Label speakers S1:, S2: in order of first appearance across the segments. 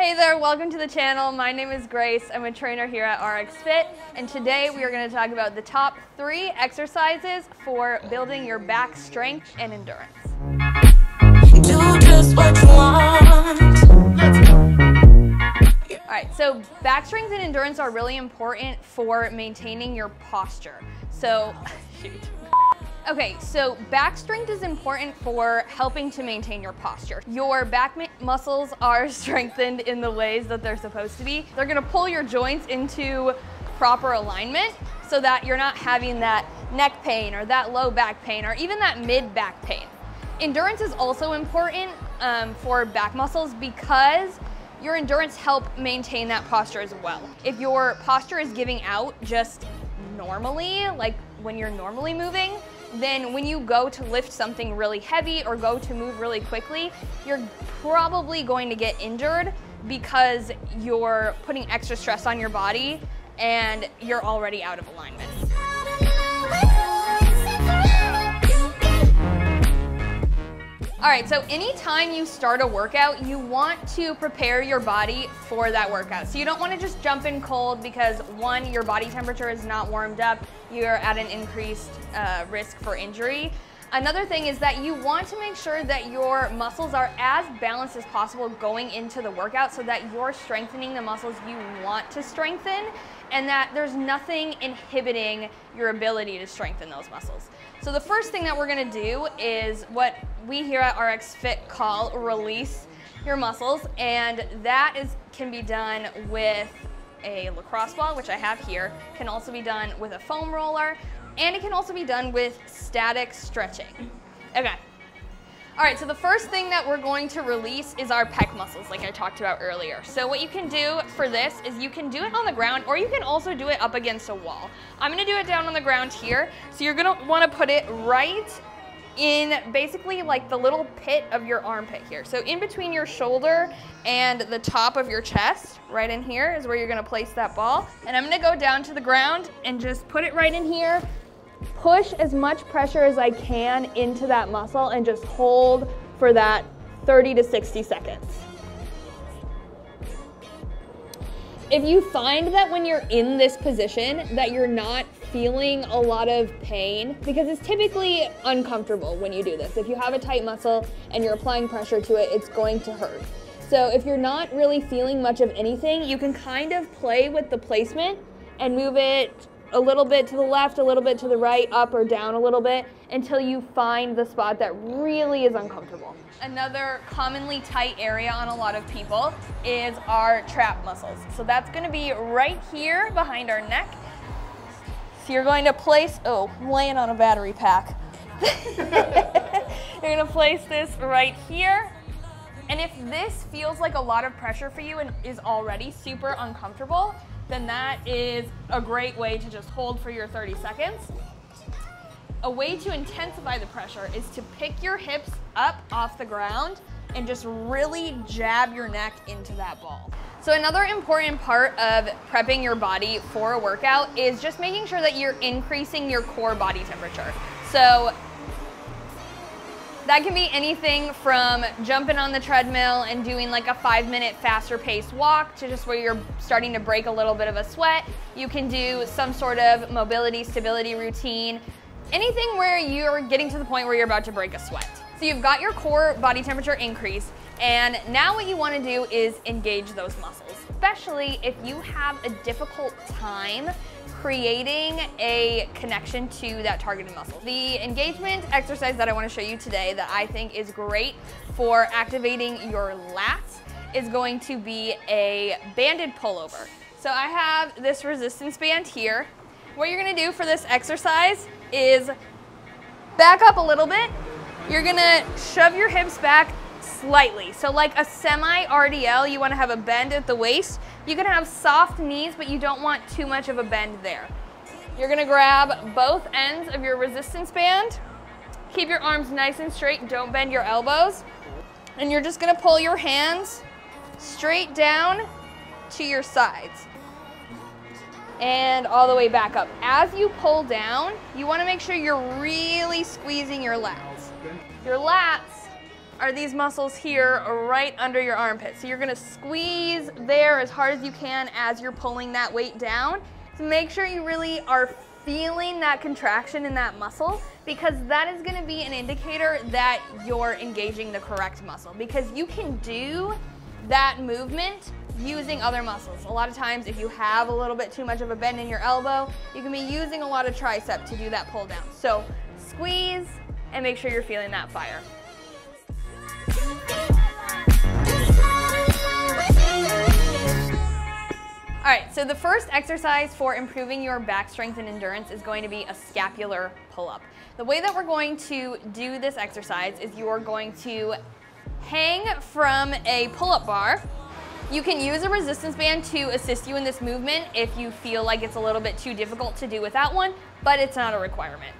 S1: Hey there, welcome to the channel. My name is Grace. I'm a trainer here at RX Fit, and today we are going to talk about the top three exercises for building your back strength and endurance. Do just what you want. All right, so back strength and endurance are really important for maintaining your posture. So, shoot. Okay, so back strength is important for helping to maintain your posture. Your back muscles are strengthened in the ways that they're supposed to be. They're gonna pull your joints into proper alignment so that you're not having that neck pain or that low back pain or even that mid back pain. Endurance is also important um, for back muscles because your endurance help maintain that posture as well. If your posture is giving out just normally, like when you're normally moving, then when you go to lift something really heavy or go to move really quickly, you're probably going to get injured because you're putting extra stress on your body and you're already out of alignment. All right, so anytime you start a workout, you want to prepare your body for that workout. So you don't wanna just jump in cold because one, your body temperature is not warmed up, you're at an increased uh, risk for injury. Another thing is that you want to make sure that your muscles are as balanced as possible going into the workout so that you're strengthening the muscles you want to strengthen and that there's nothing inhibiting your ability to strengthen those muscles. So the first thing that we're gonna do is what we here at RX Fit call release your muscles and that is can be done with a lacrosse ball, which I have here, can also be done with a foam roller, and it can also be done with static stretching. Okay. All right, so the first thing that we're going to release is our pec muscles, like I talked about earlier. So what you can do for this is you can do it on the ground, or you can also do it up against a wall. I'm gonna do it down on the ground here. So you're gonna wanna put it right in basically like the little pit of your armpit here. So in between your shoulder and the top of your chest, right in here is where you're gonna place that ball. And I'm gonna go down to the ground and just put it right in here, push as much pressure as I can into that muscle and just hold for that 30 to 60 seconds. If you find that when you're in this position that you're not feeling a lot of pain because it's typically uncomfortable when you do this. If you have a tight muscle and you're applying pressure to it, it's going to hurt. So if you're not really feeling much of anything, you can kind of play with the placement and move it a little bit to the left, a little bit to the right, up or down a little bit until you find the spot that really is uncomfortable. Another commonly tight area on a lot of people is our trap muscles. So that's gonna be right here behind our neck so you're going to place, oh, laying on a battery pack. you're gonna place this right here. And if this feels like a lot of pressure for you and is already super uncomfortable, then that is a great way to just hold for your 30 seconds. A way to intensify the pressure is to pick your hips up off the ground and just really jab your neck into that ball. So another important part of prepping your body for a workout is just making sure that you're increasing your core body temperature. So that can be anything from jumping on the treadmill and doing like a five minute faster paced walk to just where you're starting to break a little bit of a sweat. You can do some sort of mobility stability routine, anything where you're getting to the point where you're about to break a sweat. So you've got your core body temperature increase, and now what you wanna do is engage those muscles, especially if you have a difficult time creating a connection to that targeted muscle. The engagement exercise that I wanna show you today that I think is great for activating your lats is going to be a banded pullover. So I have this resistance band here. What you're gonna do for this exercise is back up a little bit you're gonna shove your hips back slightly. So like a semi RDL, you wanna have a bend at the waist. You can have soft knees, but you don't want too much of a bend there. You're gonna grab both ends of your resistance band. Keep your arms nice and straight, don't bend your elbows. And you're just gonna pull your hands straight down to your sides and all the way back up. As you pull down, you wanna make sure you're really squeezing your lats. Your lats are these muscles here right under your armpit. So you're gonna squeeze there as hard as you can as you're pulling that weight down. So make sure you really are feeling that contraction in that muscle because that is gonna be an indicator that you're engaging the correct muscle because you can do that movement using other muscles. A lot of times if you have a little bit too much of a bend in your elbow, you can be using a lot of tricep to do that pull down. So squeeze and make sure you're feeling that fire. All right, so the first exercise for improving your back strength and endurance is going to be a scapular pull-up. The way that we're going to do this exercise is you are going to hang from a pull-up bar. You can use a resistance band to assist you in this movement if you feel like it's a little bit too difficult to do without one, but it's not a requirement.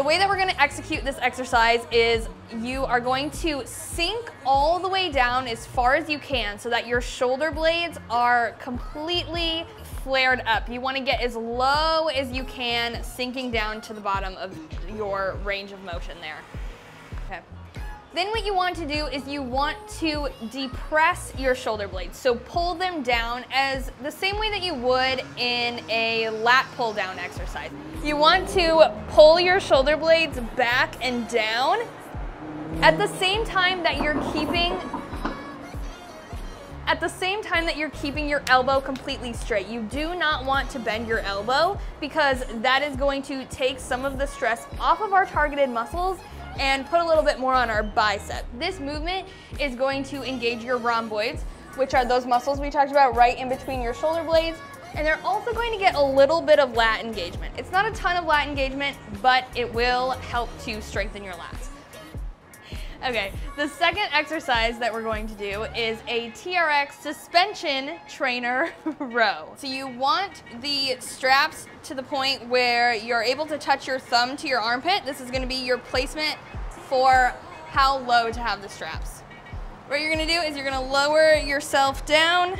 S1: The way that we're gonna execute this exercise is you are going to sink all the way down as far as you can so that your shoulder blades are completely flared up. You wanna get as low as you can, sinking down to the bottom of your range of motion there. Okay. Then what you want to do is you want to depress your shoulder blades. So pull them down as the same way that you would in a lat pull down exercise. You want to pull your shoulder blades back and down at the same time that you're keeping at the same time that you're keeping your elbow completely straight. You do not want to bend your elbow because that is going to take some of the stress off of our targeted muscles and put a little bit more on our bicep. This movement is going to engage your rhomboids, which are those muscles we talked about right in between your shoulder blades. And they're also going to get a little bit of lat engagement. It's not a ton of lat engagement, but it will help to strengthen your lats. Okay, the second exercise that we're going to do is a TRX suspension trainer row. So you want the straps to the point where you're able to touch your thumb to your armpit. This is gonna be your placement for how low to have the straps. What you're gonna do is you're gonna lower yourself down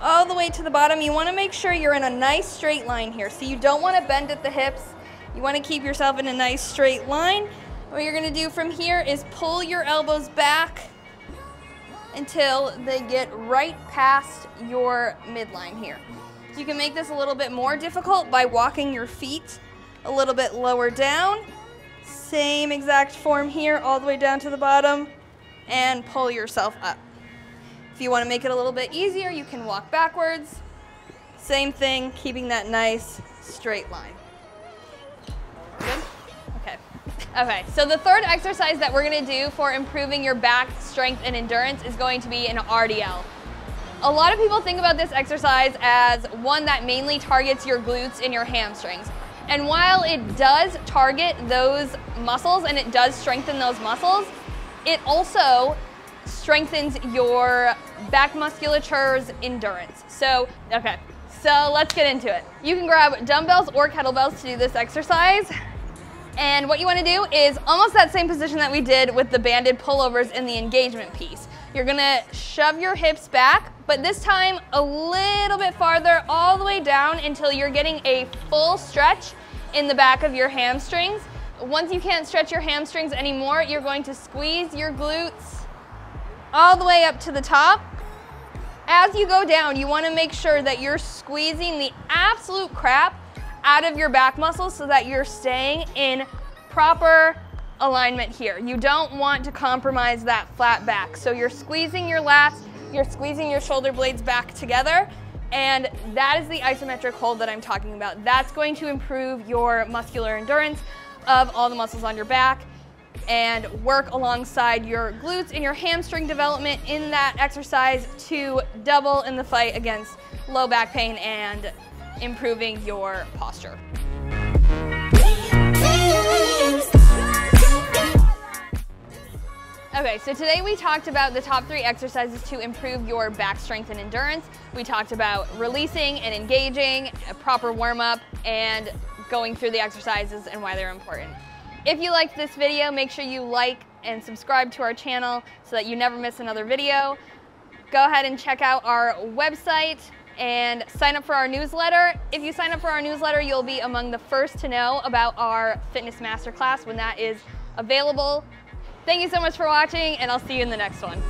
S1: all the way to the bottom. You wanna make sure you're in a nice straight line here. So you don't wanna bend at the hips. You wanna keep yourself in a nice straight line what you're gonna do from here is pull your elbows back until they get right past your midline here. You can make this a little bit more difficult by walking your feet a little bit lower down. Same exact form here, all the way down to the bottom, and pull yourself up. If you wanna make it a little bit easier, you can walk backwards. Same thing, keeping that nice straight line. Okay, so the third exercise that we're gonna do for improving your back strength and endurance is going to be an RDL. A lot of people think about this exercise as one that mainly targets your glutes and your hamstrings. And while it does target those muscles and it does strengthen those muscles, it also strengthens your back musculature's endurance. So, okay, so let's get into it. You can grab dumbbells or kettlebells to do this exercise. And what you wanna do is almost that same position that we did with the banded pullovers in the engagement piece. You're gonna shove your hips back, but this time a little bit farther all the way down until you're getting a full stretch in the back of your hamstrings. Once you can't stretch your hamstrings anymore, you're going to squeeze your glutes all the way up to the top. As you go down, you wanna make sure that you're squeezing the absolute crap out of your back muscles so that you're staying in proper alignment here. You don't want to compromise that flat back. So you're squeezing your lats, you're squeezing your shoulder blades back together, and that is the isometric hold that I'm talking about. That's going to improve your muscular endurance of all the muscles on your back and work alongside your glutes and your hamstring development in that exercise to double in the fight against low back pain and improving your posture. Okay, so today we talked about the top three exercises to improve your back strength and endurance. We talked about releasing and engaging, a proper warm up, and going through the exercises and why they're important. If you liked this video, make sure you like and subscribe to our channel so that you never miss another video. Go ahead and check out our website, and sign up for our newsletter. If you sign up for our newsletter, you'll be among the first to know about our fitness masterclass when that is available. Thank you so much for watching, and I'll see you in the next one.